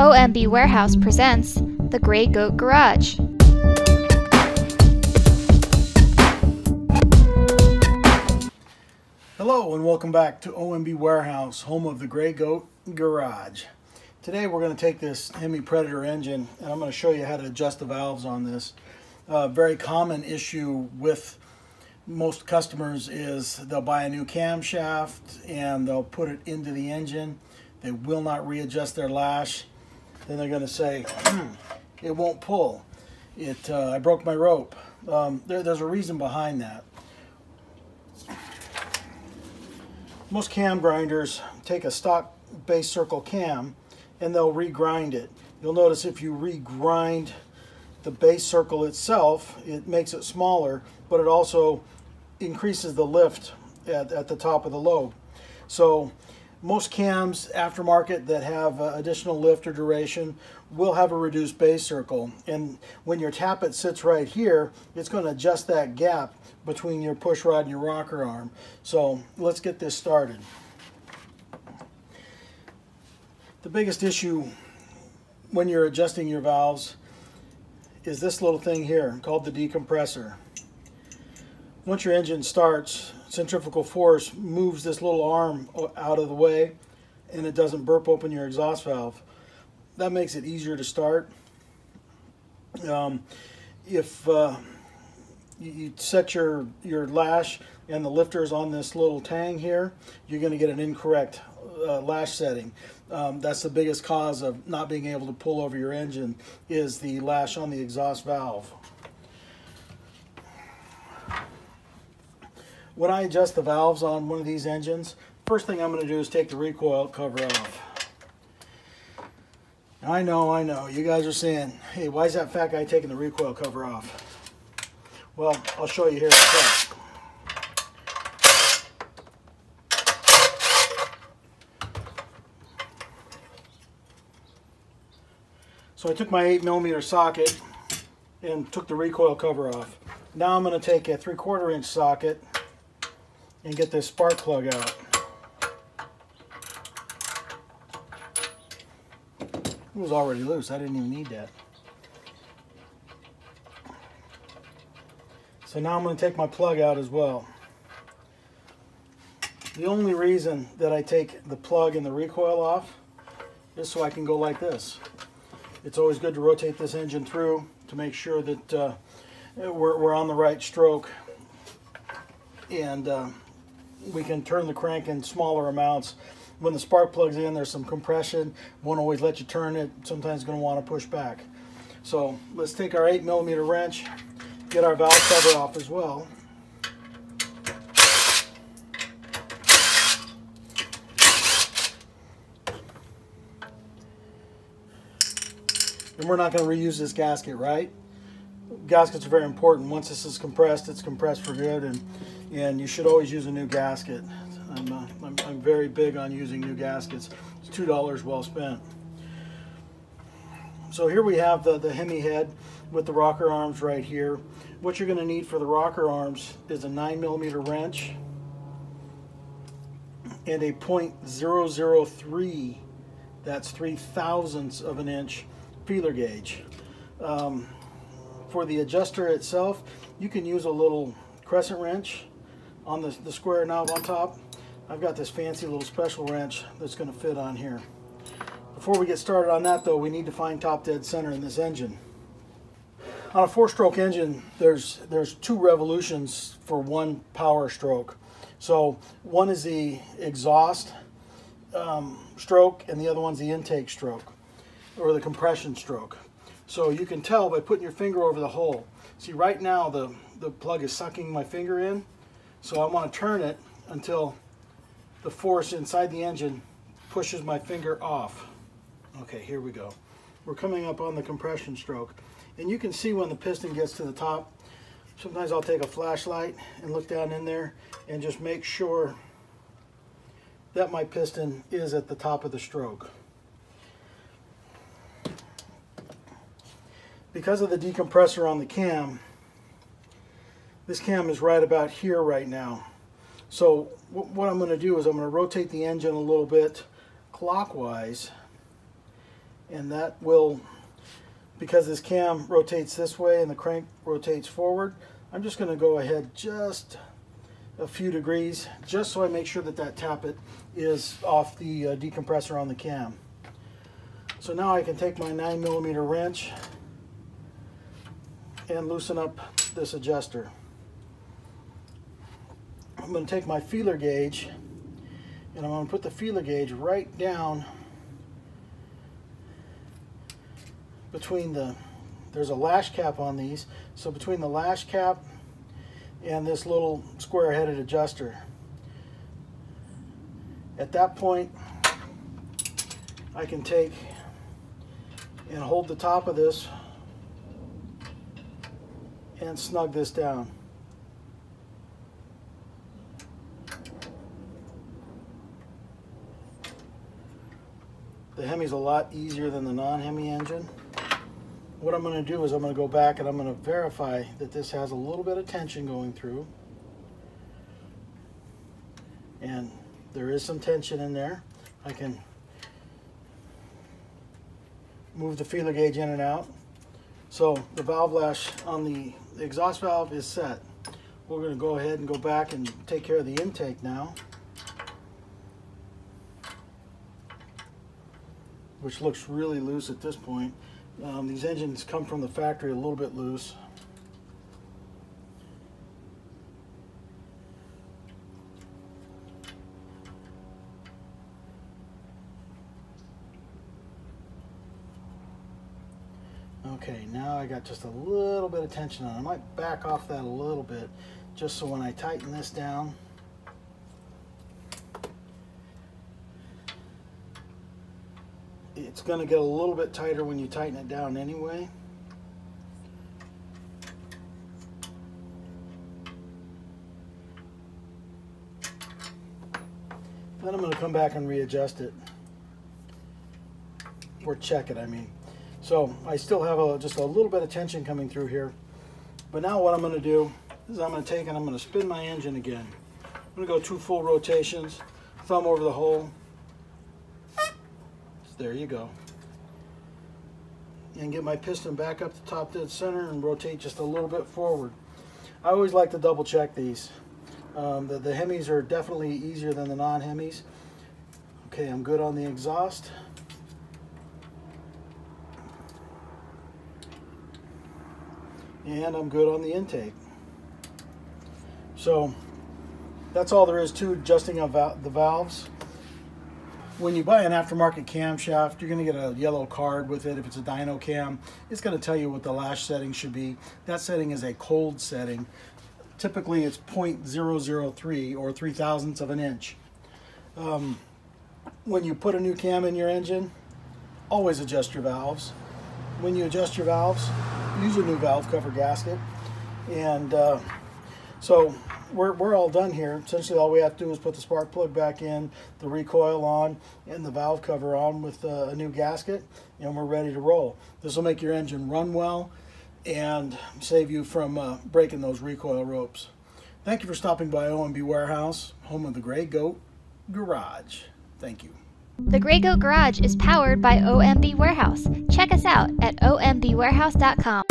OMB Warehouse presents The Gray Goat Garage. Hello and welcome back to OMB Warehouse, home of the Gray Goat Garage. Today we're going to take this Hemi Predator engine and I'm going to show you how to adjust the valves on this. A very common issue with most customers is they'll buy a new camshaft and they'll put it into the engine. They will not readjust their lash. Then they're going to say, hmm, it won't pull. It, uh, I broke my rope. Um, there, there's a reason behind that. Most cam grinders take a stock base circle cam and they'll regrind it. You'll notice if you regrind the base circle itself, it makes it smaller, but it also increases the lift at, at the top of the lobe. So most cams aftermarket that have uh, additional lift or duration will have a reduced base circle. And when your tappet sits right here, it's going to adjust that gap between your push rod and your rocker arm. So let's get this started. The biggest issue when you're adjusting your valves is this little thing here called the decompressor. Once your engine starts, centrifugal force moves this little arm out of the way and it doesn't burp open your exhaust valve. That makes it easier to start. Um, if uh, you set your, your lash and the lifters on this little tang here, you're going to get an incorrect uh, lash setting. Um, that's the biggest cause of not being able to pull over your engine is the lash on the exhaust valve. When I adjust the valves on one of these engines, first thing I'm going to do is take the recoil cover off. I know, I know, you guys are saying, hey, why is that fat guy taking the recoil cover off? Well, I'll show you here in a sec. So I took my 8 millimeter socket and took the recoil cover off. Now I'm going to take a 3 quarter inch socket and get this spark plug out. It was already loose. I didn't even need that. So now I'm going to take my plug out as well. The only reason that I take the plug and the recoil off is so I can go like this. It's always good to rotate this engine through to make sure that uh, we're, we're, on the right stroke and uh, we can turn the crank in smaller amounts. When the spark plugs in, there's some compression. Won't always let you turn it. Sometimes going to want to push back. So let's take our 8 millimeter wrench get our valve cover off as well. And we're not going to reuse this gasket, right? Gaskets are very important. Once this is compressed, it's compressed for good, and, and you should always use a new gasket. I'm, uh, I'm, I'm very big on using new gaskets. It's $2 well spent. So here we have the, the Hemi head with the rocker arms right here. What you're going to need for the rocker arms is a 9 millimeter wrench and a .003, that's 3 thousandths of an inch feeler gauge. Um, for the adjuster itself, you can use a little crescent wrench on the, the square knob on top. I've got this fancy little special wrench that's going to fit on here. Before we get started on that though, we need to find top dead center in this engine. On a four-stroke engine, there's, there's two revolutions for one power stroke. So one is the exhaust um, stroke and the other one's the intake stroke or the compression stroke. So you can tell by putting your finger over the hole. See right now the, the plug is sucking my finger in. So I want to turn it until the force inside the engine pushes my finger off. Okay, here we go. We're coming up on the compression stroke. And you can see when the piston gets to the top, sometimes I'll take a flashlight and look down in there and just make sure that my piston is at the top of the stroke. Because of the decompressor on the cam, this cam is right about here right now. So what I'm going to do is I'm going to rotate the engine a little bit clockwise and that will because this cam rotates this way and the crank rotates forward I'm just going to go ahead just a few degrees just so I make sure that that tappet is off the uh, decompressor on the cam. So now I can take my 9 millimeter wrench and loosen up this adjuster. I'm going to take my feeler gauge and I'm going to put the feeler gauge right down between the there's a lash cap on these. So between the lash cap and this little square headed adjuster at that point I can take and hold the top of this and snug this down the Hemi's a lot easier than the non-Hemi engine what I'm going to do is I'm going to go back and I'm going to verify that this has a little bit of tension going through. And there is some tension in there. I can move the feeler gauge in and out. So the valve lash on the exhaust valve is set. We're going to go ahead and go back and take care of the intake now. Which looks really loose at this point. Um, these engines come from the factory a little bit loose. Okay, now I got just a little bit of tension on. it. I might back off that a little bit just so when I tighten this down, it's going to get a little bit tighter when you tighten it down anyway. Then I'm going to come back and readjust it. Or check it, I mean. So I still have a, just a little bit of tension coming through here. But now what I'm going to do is I'm going to take and I'm going to spin my engine again. I'm going to go two full rotations, thumb over the hole, there you go. And get my piston back up to top dead center and rotate just a little bit forward. I always like to double check these. Um, the, the Hemis are definitely easier than the non-Hemis. Okay, I'm good on the exhaust. And I'm good on the intake. So that's all there is to adjusting the valves when you buy an aftermarket camshaft, you're going to get a yellow card with it. If it's a dyno cam, it's going to tell you what the lash setting should be. That setting is a cold setting. Typically, it's 0.003 or 3 thousandths of an inch. Um, when you put a new cam in your engine, always adjust your valves. When you adjust your valves, use a new valve cover gasket. And uh, so we're, we're all done here. Essentially all we have to do is put the spark plug back in, the recoil on, and the valve cover on with uh, a new gasket, and we're ready to roll. This will make your engine run well and save you from uh, breaking those recoil ropes. Thank you for stopping by OMB Warehouse, home of the Gray Goat Garage. Thank you. The Gray Goat Garage is powered by OMB Warehouse. Check us out at ombwarehouse.com.